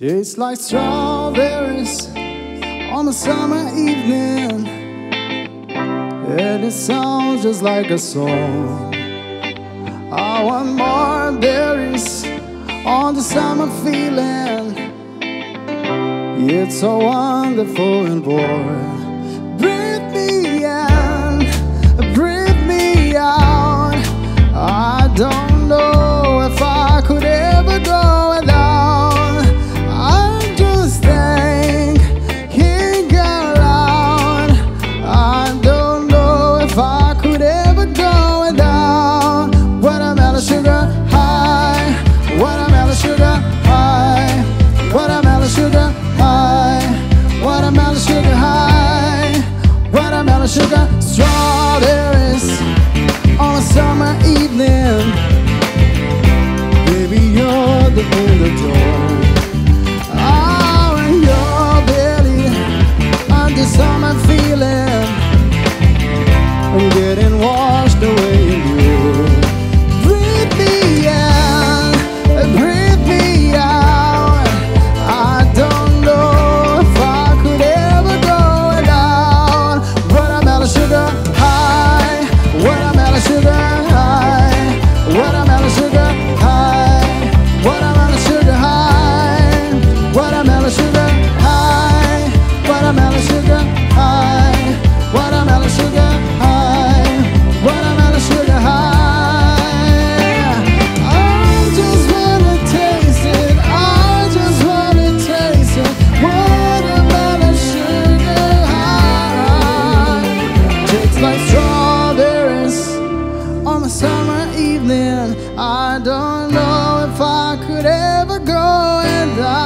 Tastes like strawberries on a summer evening. And it sounds just like a song. I want more berries on the summer feeling. It's so wonderful and boy. Sugar strawberries summer evening. I don't know if I could ever go without.